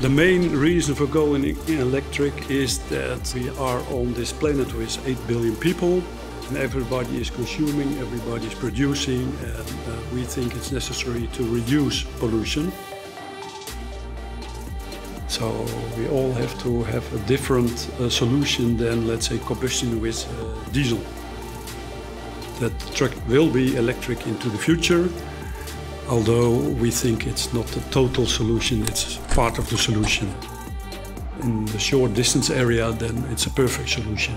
The main reason for going electric is that we are on this planet with 8 billion people and everybody is consuming, everybody is producing, and uh, we think it's necessary to reduce pollution. So we all have to have a different uh, solution than, let's say, combustion with uh, diesel. That truck will be electric into the future, although we think it's not the total solution, it's part of the solution. In the short distance area, then it's a perfect solution.